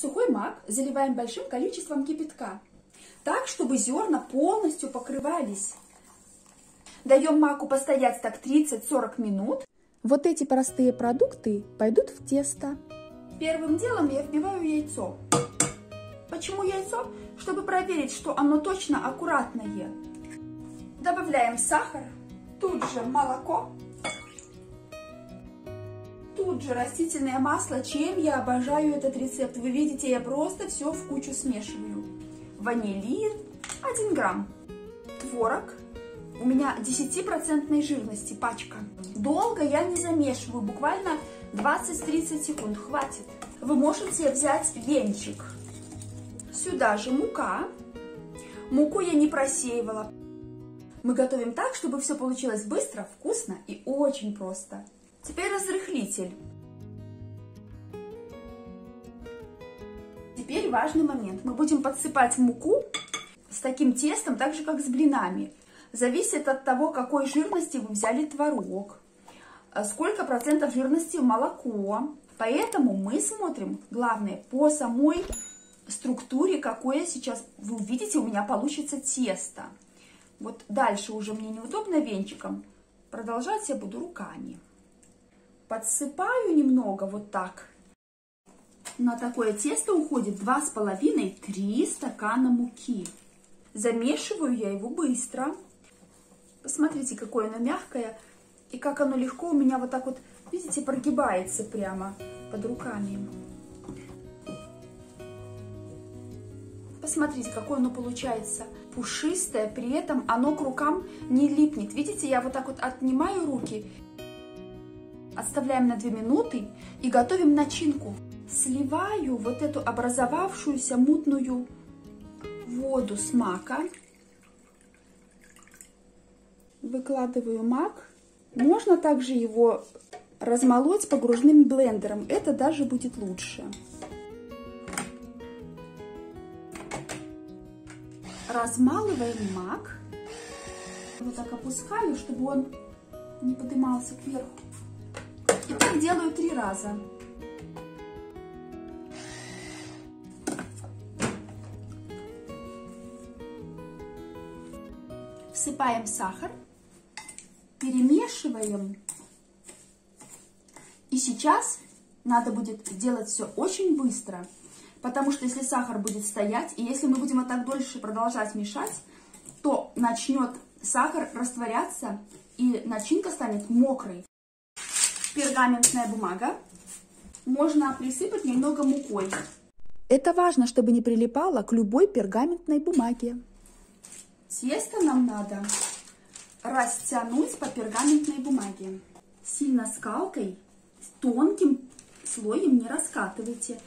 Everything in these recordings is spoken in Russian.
Сухой мак заливаем большим количеством кипятка, так, чтобы зерна полностью покрывались. Даем маку постоять так 30-40 минут. Вот эти простые продукты пойдут в тесто. Первым делом я вбиваю яйцо. Почему яйцо? Чтобы проверить, что оно точно аккуратное. Добавляем сахар, тут же молоко, тут же растительное масло. Чем я обожаю этот рецепт? Вы видите, я просто все в кучу смешиваю. Ванилин 1 грамм, творог, у меня 10% жирности пачка. Долго я не замешиваю, буквально 20-30 секунд, хватит. Вы можете взять венчик. Сюда же мука. Муку я не просеивала. Мы готовим так, чтобы все получилось быстро, вкусно и очень просто. Теперь разрыхлитель. Теперь важный момент. Мы будем подсыпать муку с таким тестом, так же как с блинами. Зависит от того, какой жирности вы взяли творог, сколько процентов жирности молоко. Поэтому мы смотрим, главное, по самой структуре, какое сейчас вы увидите, у меня получится тесто. Вот дальше уже мне неудобно венчиком. Продолжать я буду руками. Подсыпаю немного вот так. На такое тесто уходит 2,5-3 стакана муки. Замешиваю я его быстро. Посмотрите, какое оно мягкое. И как оно легко у меня вот так вот, видите, прогибается прямо под руками. Посмотрите, какое оно получается пушистое, при этом оно к рукам не липнет. Видите, я вот так вот отнимаю руки, отставляем на 2 минуты и готовим начинку. Сливаю вот эту образовавшуюся мутную воду с мака. Выкладываю мак. Можно также его размолоть погружным блендером. Это даже будет лучше. размалываем мак. Вот так опускаю, чтобы он не поднимался кверху. И так делаю три раза. Всыпаем сахар, перемешиваем. И сейчас надо будет делать все очень быстро. Потому что если сахар будет стоять, и если мы будем вот так дольше продолжать мешать, то начнет сахар растворяться, и начинка станет мокрой. Пергаментная бумага. Можно присыпать немного мукой. Это важно, чтобы не прилипало к любой пергаментной бумаге. Тесто нам надо растянуть по пергаментной бумаге. Сильно скалкой, тонким слоем не раскатывайте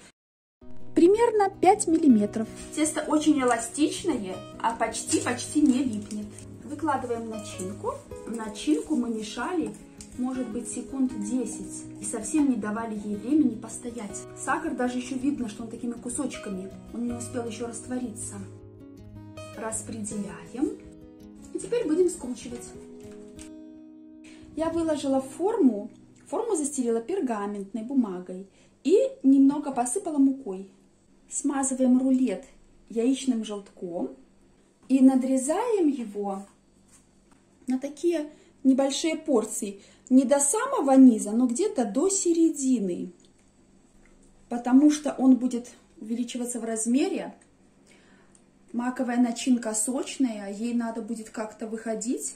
примерно 5 миллиметров. Тесто очень эластичное, а почти-почти не липнет. Выкладываем начинку. Начинку мы мешали, может быть, секунд 10. И совсем не давали ей времени постоять. Сахар даже еще видно, что он такими кусочками. Он не успел еще раствориться. Распределяем. И теперь будем скручивать. Я выложила форму. Форму застелила пергаментной бумагой и немного посыпала мукой смазываем рулет яичным желтком и надрезаем его на такие небольшие порции. Не до самого низа, но где-то до середины. Потому что он будет увеличиваться в размере. Маковая начинка сочная, ей надо будет как-то выходить.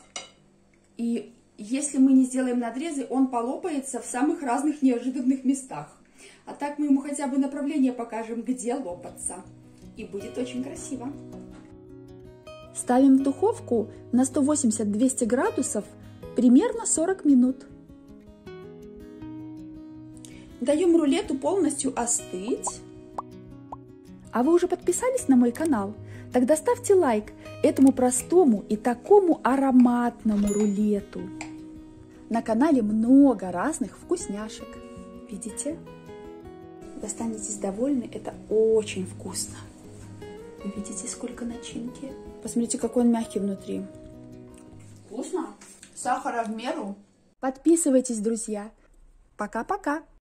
И если мы не сделаем надрезы, он полопается в самых разных неожиданных местах. А так мы ему хотя бы направление покажем, где лопаться. И будет очень красиво. Ставим в духовку на 180-200 градусов примерно 40 минут. Даем рулету полностью остыть. А вы уже подписались на мой канал? Тогда ставьте лайк этому простому и такому ароматному рулету. На канале много разных вкусняшек. Видите? Вы останетесь довольны, это очень вкусно. Вы видите, сколько начинки? Посмотрите, какой он мягкий внутри. Вкусно? Сахара в меру. Подписывайтесь, друзья. Пока-пока.